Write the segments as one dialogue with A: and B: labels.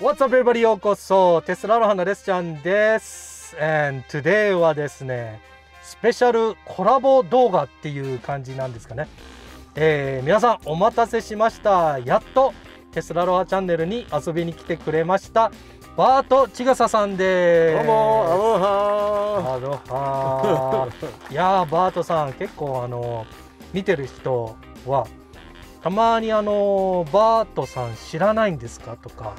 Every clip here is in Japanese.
A: What's up everybody? ようこそ。テスラロハのレスちゃんです。And today はですねスペシャルコラボ動画っていう感じなんですかね。えー、皆さんお待たせしました。やっとテスラロハチャンネルに遊びに来てくれました。バート千笠さんです。
B: どうもアロハ。
A: アロハ。いやーバートさん結構あの見てる人はたまにあのバートさん知らないんですか？とか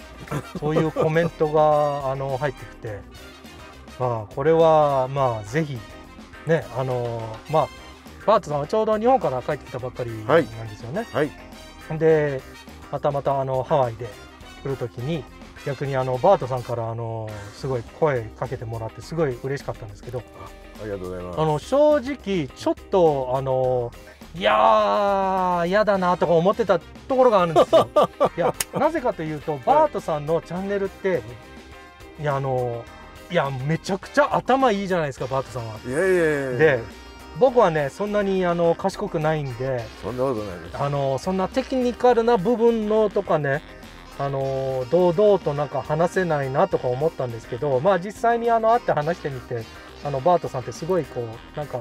A: そういうコメントが あの入ってきてまあこれはまあぜひねあのまあバートさんはちょうど日本から帰ってきたばっかりなんですよね。
B: はい、
A: でまたまたあのハワイで来る時に逆にあのバートさんからあのすごい声かけてもらってすごい嬉しかったんですけど
B: ありがとうございます。
A: あの正直ちょっとあのいやー嫌だなとか思ってたところがあるんですよ。いやなぜかというとバートさんのチャンネルっていやあのいやめちゃくちゃ頭いいじゃないですかバートさんは。
B: いやいやいや
A: で僕はねそんなにあの賢くないんで
B: そんなことないです
A: あのそんなテクニカルな部分のとかねあの堂々となんか話せないなとか思ったんですけどまあ実際にあの会って話してみてあのバートさんってすごいこうなんか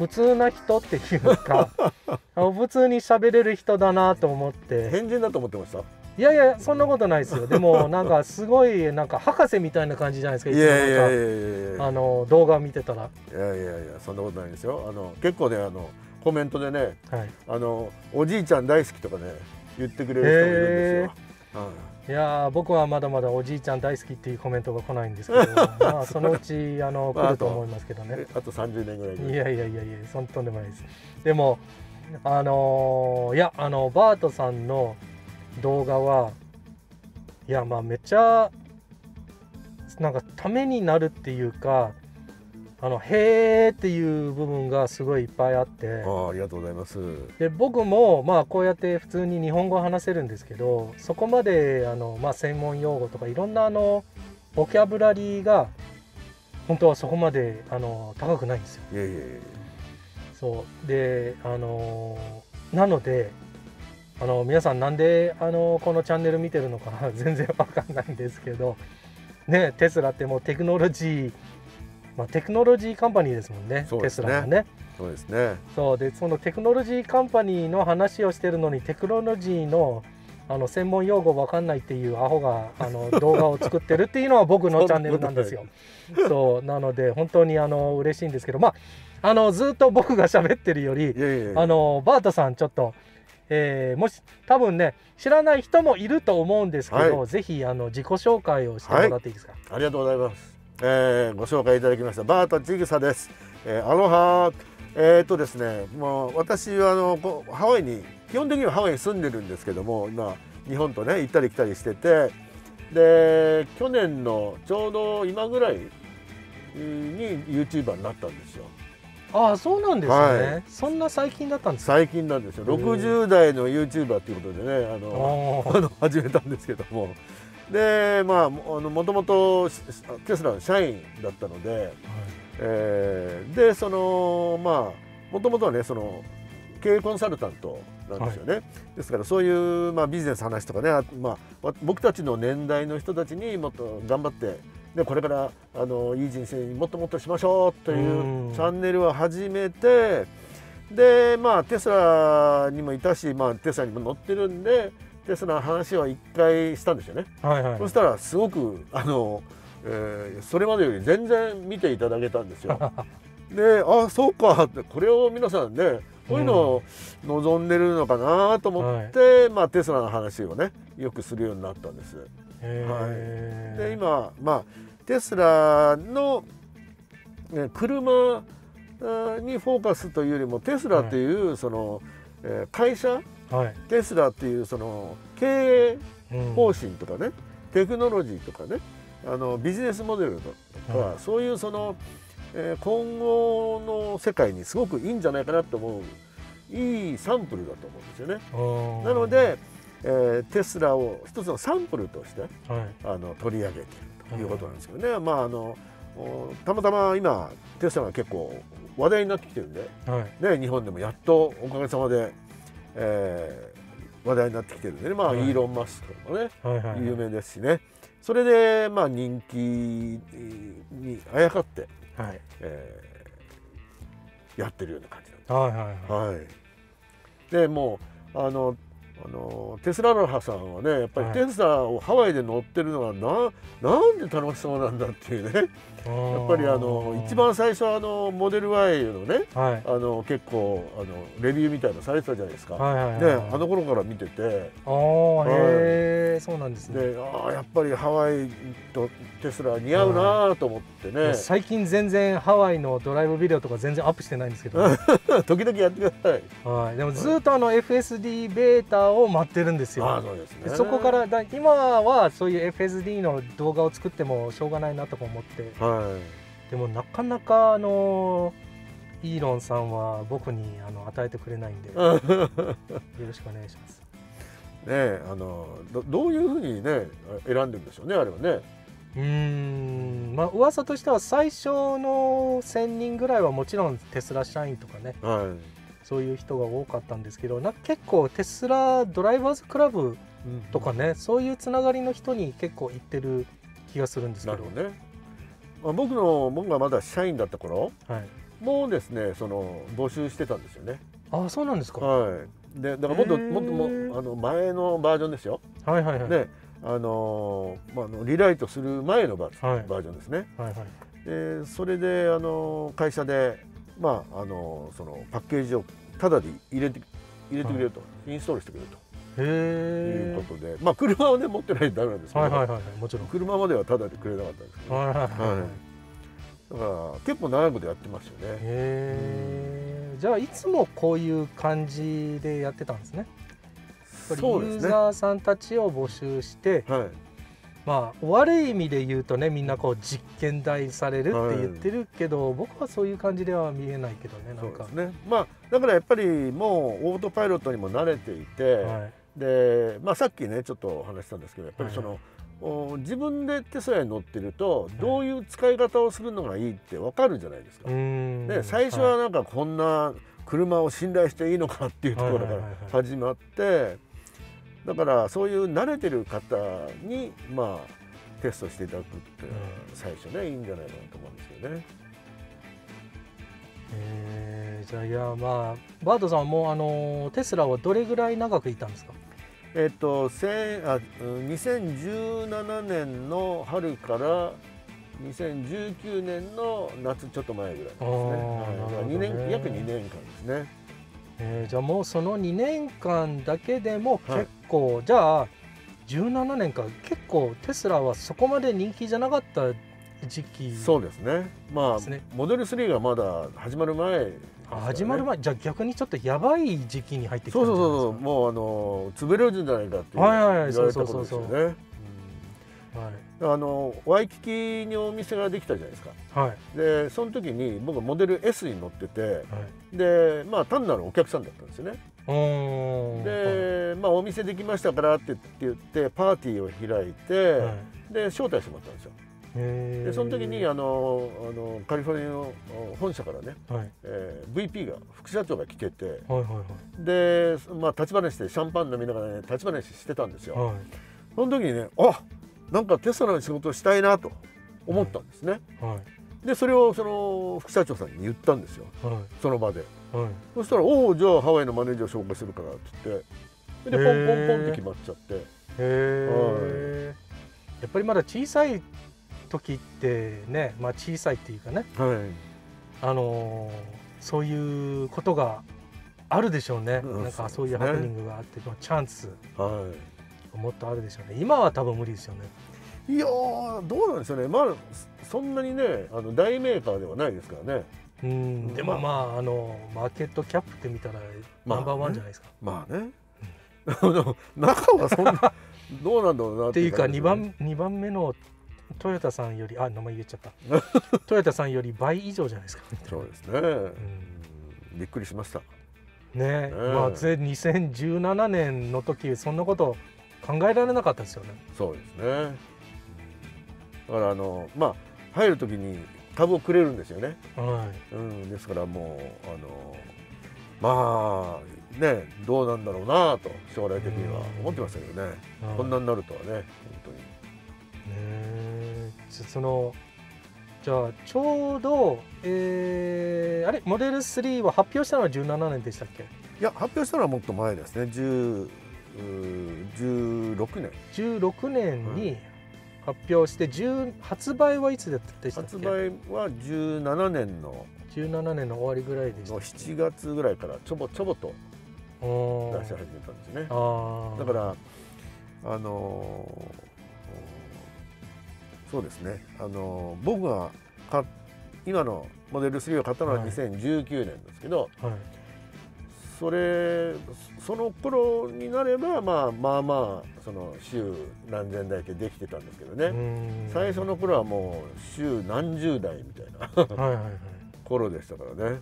A: 普通な人っていうか 普通に喋れる人だなと思って。
B: 変人だと思ってました？
A: いやいやそんなことないですよ。でもなんかすごいなんか博士みたいな感じじゃないですか
B: いやいやいやい
A: なん
B: や。いや
A: かあの動画見てたら。
B: いやいやいやそんなことないですよ。あの結構ねあのコメントでね
A: はい。
B: あのおじいちゃん大好きとかね言ってくれる人もいるんですよ、
A: いやー僕はまだまだおじいちゃん大好きっていうコメントが来ないんですけど まあそのうちあの
B: まあ
A: 来ると思いますけどね。
B: うん、あと 30年ぐらいで。
A: いやいやいやいやそんとんでもないです。でもあのーいやあのバートさんの動画はいやまあめっちゃなんかためになるっていうかあのへーっていう部分がすごいいっぱいあって。
B: ああありがとうございます。
A: で僕もまあこうやって普通に日本語を話せるんですけどそこまであの、まあ、専門用語とかいろんなあのボキャブラリーが本当はそこまであの高くないんですよ。
B: いやいやいや
A: そう。であのなのであの皆さんなんであのこのチャンネル見てるのか全然わかんないんですけどねテスラってもうテクノロジー、まあ、テクノロジーカンパニーですもんねテ
B: そうですね
A: スラがね。
B: そうですね
A: そうでそのテクノロジーカンパニーの話をしてるのにテクノロジーのあの専門用語わかんないっていうアホがあの 動画を作ってるっていうのは僕のチャンネルなんですよ。そうなので本当にあの嬉しいんですけどまああのずっと僕が喋ってるよりあのバートさんちょっと、えーもし多分ね知らない人もいると思うんですけど、
B: は
A: ぜひあの自己紹介をしてもらっていいですか？
B: ありがとうございます。えー、ご紹介いただきましたバートチグサです。えー、アロハえー、っとですね、もう私はあのハワイに基本的にはハワイに住んでるんですけども、今日本とね行ったり来たりしてて、で去年のちょうど今ぐらいに YouTuber になったんですよ。
A: ああそうなんですね、
B: はい
A: そんな最近だったんですか？
B: 最近なんですよ。
A: へー
B: 60代の YouTuber ということでね、あの。
A: あ
B: の始めたんですけどもでまあもあのもともとしテスラの社員だったので、えーでそのまあもともとはねその経営コンサルタントなんですよね、ですからそういう、まあ、ビジネス話とかねあ、まあ、わ僕たちの年代の人たちにもっと頑張ってでこれからあのいい人生にもっともっとしましょうという
A: うん。
B: チャンネルを始めてでまあテスラにもいたし、まあ、テスラにも乗ってるんでテスラの話を一回したんですよね。
A: はいはい
B: そしたらすごくあの、えーそれまでより全然見ていただけたんですよ。であそうかってこれを皆さんねこういうのを望んでるのかなと思って、まあ、テスラの話をねよくするようになったんです。
A: へー
B: で今、まあ、テスラの、ね、車にフォーカスというよりもテスラっていう、その、えー会社
A: はい。
B: テスラっていうその経営
A: うん
B: 方針とかね、テクノロジーとかねあのビジネスモデルとか、
A: はい。
B: そういうその、えー今後の世界にすごくいいんじゃないかなと思ういいサンプルだと思うんですよね。
A: うん
B: なので、えーテスラを一つのサンプルとして
A: はい。
B: あの取り上げているということなんですけどね、まああのおたまたま今テスラが結構話題になってきてるんで、
A: はい。
B: ね、日本でもやっとおかげさまで、え話題になってきてるんでね、まあ、
A: はい。
B: イーロン・マスクとかもね、
A: はいはいはい。
B: 有名ですしね。それでまあ人気にあやかって、
A: はい。
B: えーやってるような感じなんです。
A: はいはいはい。
B: はい、でもうあのあのテスラのハさんはねやっぱり
A: はい。
B: テスラをハワイで乗ってるのがななんで楽しそうなんだっていうね。やっぱりあの一番最初あのモデル Y のね
A: はい。
B: あの結構あのレビューみたいなのされてたじゃないですか。
A: はいはいはい
B: ね、あの頃から見てて。
A: ああへえそうなんですね。
B: でああやっぱりハワイとテスラ似合うなと思ってね。
A: 最近全然ハワイのドライブビデオとか全然アップしてないんですけど、は
B: 時々やってください。
A: い、でもずっとあの FSD ベータを待ってるんですよ。
B: ああそうですね。
A: でそこからだ今はそういう FSD の動画を作ってもしょうがないなとか思って。
B: は
A: でもなかなかあのイーロンさんは僕にあの与えてくれないんで。よ
B: い。ね
A: ろしくお願いします。
B: えあのどどういうふうにね選んでるんでしょうねあれはね。
A: うーん。まあ噂としては最初の1000人ぐらいはもちろんテスラ社員とかね。
B: は
A: そういう人が多かったんですけどなんか結構テスラドライバーズクラブ
B: い。
A: とかね、そういうつながりの人に結構行ってる気がするんですけど
B: なるほどね。まあ僕の僕がまだ社員だった頃
A: はい、
B: もうですねその募集してたんですよね。
A: ああそうなんですか、
B: はい。でだからもっともっともあの前のバージョンですよ。
A: はいはいはい
B: ねあのまああのリライトする前のバー,、ジョンですね。
A: はいはい
B: でそれであの会社でまああのそのパッケージをタダで入れて入れてくれると、インストールしてくれると。
A: へ
B: いう
A: え
B: ことで、まあ車をね持ってないとダメなんですけど、
A: はいはいはいはい。もちろん。
B: 車まではタダでくれなかったんですけど、
A: はいはいはいはい、
B: はい。だから結構長いことやってますよね。
A: へえじゃあいつもこういう感じでやってたんですね。
B: そうですね。
A: ーザーさんたちを募集して、
B: はい。
A: まあ悪い意味で言うとねみんなこう実験台されるって言ってるけど、僕はそういう感じでは見えないけどねなんか。
B: ね。まあだからやっぱりもうオートパイロットにも慣れていて、
A: はい。
B: でまあさっきねちょっとお話ししたんですけどやっぱりその、
A: はい
B: お自分でテスラに乗ってるとどういう使い方をするのがいいってわかるじゃないですか。で最初はなんかこんな車を信頼していいのかっていうところから
A: はいはいはいはい。
B: 始まってだからそういう慣れてる方にまあテストしていただくっていうのは最初ねいいんじゃないかなと思うんですけどね。
A: えーじゃあいやまあバートさんはもうあのテスラはどれぐらい長くいたんですか？
B: えっと、せんあうん2017年の春から2019年の夏ちょっと前ぐらいですね。はい
A: ね
B: 2年約2年間ですね。
A: えーじゃあもうその2年間だけでも
B: はい。
A: 結構、じゃあ17年か結構テスラはそこまで人気じゃなかった時期
B: そうですね。まあモデル3がまだ始まる前ね、
A: あ始まる前。じゃあ逆にちょっとやばい時期に入ってきた
B: そうそうそうもうあの潰れるんじゃないかっていう
A: はいはいはい。
B: 言われたこと
A: そうそうそう
B: ですよね。
A: はい。
B: うんあのワイキキにお店ができたじゃないですか。
A: はい。
B: でその時に僕モデル S に乗ってて
A: はい。
B: でまあ単なるお客さんだったんですよね。で、まあ、お店できましたからって言ってパーティーを開いて、
A: はい。
B: で招待してもらったんですよ。でその時にあのあのカリフォルニアの本社からね、
A: はい。
B: えー VP が副社長が来てて
A: はいはい
B: で、まあ、立ち話してシャンパン飲みながらね立ち話してたんですよ。
A: はい。
B: その時にねあなんかテスラの仕事をしたいなと思ったんですね。
A: はい。
B: でそれをその副社長さんに言ったんですよ。
A: はい。
B: その場で。
A: はい。
B: そしたら「おおじゃあハワイのマネージャー紹介するから」って言って。でポンポンポンって決まっちゃって。
A: へえやっぱりまだ小さい時ってねまあ小さいっていうかね。
B: はい。
A: あのーそういうことがあるでしょうね、
B: うん。
A: なんかそういうハプニングがあって、まあチャンス。
B: は
A: もっとあるでしょうね。今は多分無理ですよね。
B: い、いやーどうなんですよね。まあそんなにねあの大メーカーではないですからね。
A: うん。でもまあ。あのマーケットキャップって見たら
B: まあ。
A: ナンバーワンじゃないですか、
B: まあね。あの中はそんな どうなんだろうな
A: っていうか2
B: 感じですね。
A: 番二番目のトヨタさんよりあ名前言っちゃった。トヨタさんより倍以上じゃないですか、
B: そうですね、うん。びっくりしました。
A: ね。
B: え。
A: まあぜ2017年の時そんなこと考えられなかったですよね。
B: そうですね。だからあのまあ入る時に株をくれるんですよね、
A: は
B: うん、ですからもうあのまあねどうなんだろうなと将来的には思ってましたけどね、こんなになるとはね本当に。
A: ねそのじゃあちょうど、えー、あれ？モデル3は発表したのは17年でしたっけ？
B: いや発表したのはもっと前ですね。10 16年。
A: 16年に発表して、うん、発売はいつでしたっけ？
B: 発売は17年の。
A: 17年の終わりぐらいでした
B: っ7月ぐらいからちょぼちょぼと出し始めたんですね。だからあのー、そうですね。あのー、僕がか今のモデル3を買ったのは2019年ですけど、はいはいそれその頃になれば、まあ、まあまあその週何千台ってできてたんですけどね。最初の頃はもう週何十台みたいな。はいはい、はい、頃でしたからね。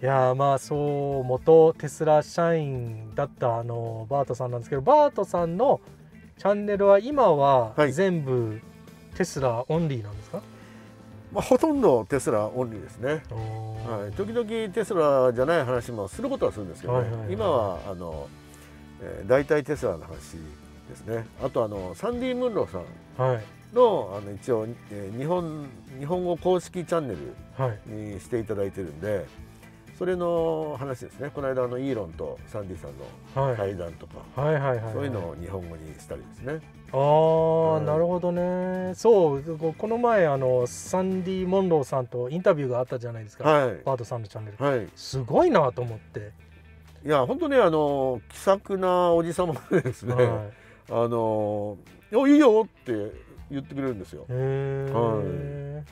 A: いやまあそう元テスラ社員だったあのバートさんなんですけどバートさんのチャンネルは今は全部テスラオンリーなんですか、はい
B: まあ、ほとんどテスラオンリーですね、はい、時々テスラじゃない話もすることはするんですけど、ね。はいはいはい、今はあの、えー、大体テスラの話ですね。あとあのサンディ・ムンローさんのはい、あの一応、えー、日本日本語公式チャンネルにしていただいてるんで、それの話ですね。この間のイーロンとサンディさんの対談とか、はいはいはいはい、そういうのを日本語にしたりですね。
A: ああ、うん、なるほどね。そうこの前あのサンディ・モンローさんとインタビューがあったじゃないですか、はい、バートさんのチャンネル、はい、すごいなと思って。
B: いや本当ねあの気さくなおじさまでですね、はい、あの「いいよ」って言ってくれるんですよ。へ
A: は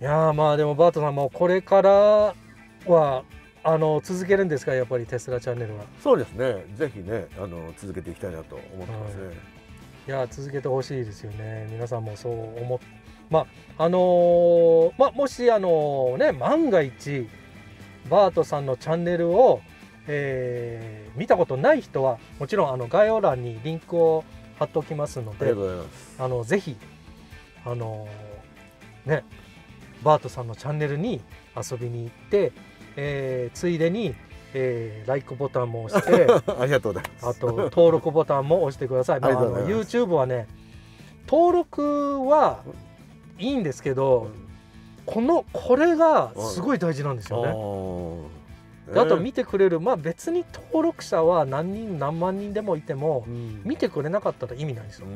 A: い、いやまあでもバートさんもこれからはあの続けるんですか？やっぱりテスラチャンネルは。
B: そうですね。ぜひねあの続けていきたいなと思ってますね、はい、
A: いや続けてほしいですよね。皆さんもそう思っまああのー、まあもしあのね万が一バートさんのチャンネルを、えー、見たことない人はもちろんあの概要欄にリンクを貼っておきますのであのぜひあのー、ねバートさんのチャンネルに遊びに行ってえー、ついでに、えー、LIKE ボタンも押して
B: ありがとうございます。
A: あと登録ボタンも押してください、まあ、YouTube はね登録はいいんですけど、うん、このこれがすごい大事なんですよね。あと見てくれるまあ別に登録者は何人何万人でもいても、うん、見てくれなかったら意味ないですよ。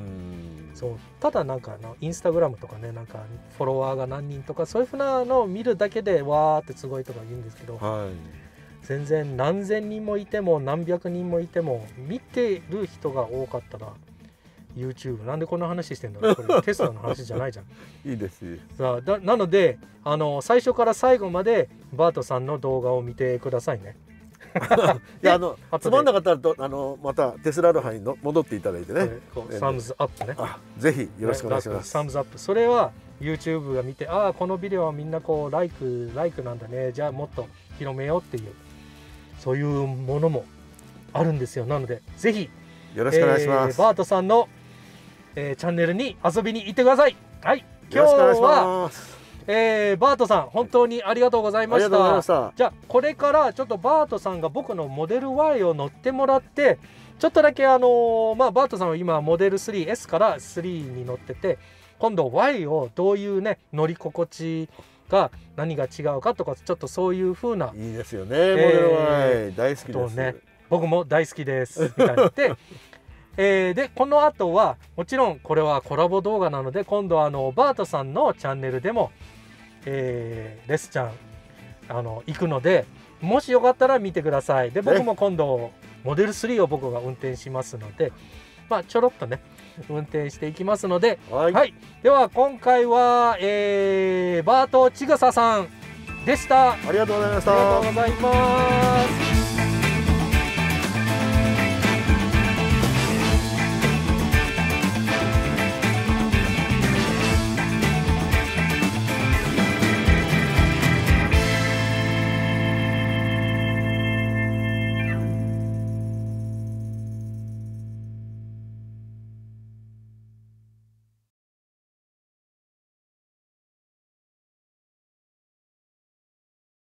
A: そう。ただなんかのインスタグラムとかねなんかフォロワーが何人とかそういうふうなのを見るだけでわーってすごいとか言うんですけど、はい、全然何千人もいても何百人もいても見てる人が多かったら YouTube なんでこんな話してんだろう。これ テスラの話じゃないじゃん。
B: いいです
A: さあだなのであの最初から最後までバートさんの動画を見てくださいね。
B: いやあのつまんなかったらとあのまたテスラルハにの戻っていただいてね。
A: サムズアップね。
B: ぜひよろしくお願いします、
A: サムズアップそれは YouTube が見てああこのビデオはみんなこうライクライクなんだね。じゃあもっと広めようっていうそういうものもあるんですよ。なのでぜひ
B: よろしくお願いします、
A: えー、バートさんのえー、チャンネルに遊びに行ってください。はい、今日はえー、バートさん本当にありがとうございました。じゃあこれからちょっとバートさんが僕のモデル Y を乗ってもらってちょっとだけあのー、まあバートさんは今モデル 3S から3に乗ってて今度 Y をどういうね乗り心地が何が違うかとかちょっとそういうふうない
B: いですよね、えー、モデル Y 大好きです、ね、
A: 僕も大好きですみたいなって えー、でこの後はもちろんこれはコラボ動画なので今度はあのバートさんのチャンネルでも、えー、レスちゃんあの行くのでもしよかったら見てください。で僕も今度モデル3を僕が運転しますのでまあちょろっとね運転していきますので、はい、はい、では今回は、えー、バート千草さんでした。
B: ありがとうございました。
A: ありがとうございます